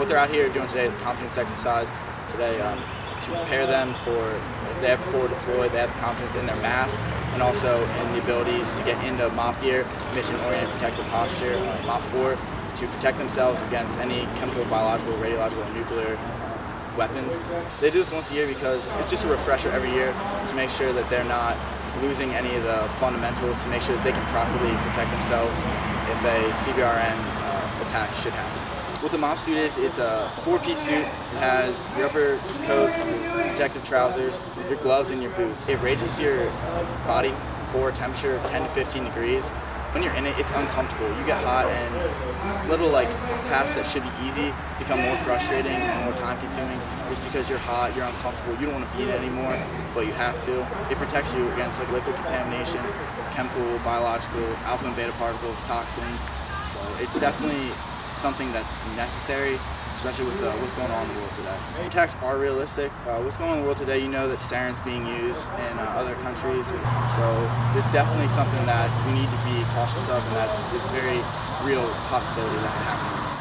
What they're out here doing today is a confidence exercise today um, to prepare them for if they have forward deploy, they have confidence in their mask and also in the abilities to get into MOPP gear, mission-oriented protective posture, uh, MOPP 4, to protect themselves against any chemical, biological, radiological, or nuclear uh, weapons. They do this once a year because it's just a refresher every year to make sure that they're not losing any of the fundamentals to make sure that they can properly protect themselves if a CBRN uh, attack should happen. What the MOPP suit is, it's a four-piece suit. It has rubber coat, protective trousers, your gloves, and your boots. It raises your body core temperature 10 to 15 degrees. When you're in it, it's uncomfortable. You get hot and little like tasks that should be easy become more frustrating and more time consuming just because you're hot, you're uncomfortable, you don't want to be in it anymore, but you have to. It protects you against like liquid contamination, chemical, biological, alpha and beta particles, toxins. So it's definitely something that's necessary, especially with uh, what's going on in the world today. Attacks are realistic. Uh, what's going on in the world today, you know that sarin's being used in uh, other countries, so it's definitely something that we need to be cautious of and that it's very real possibility that can happen.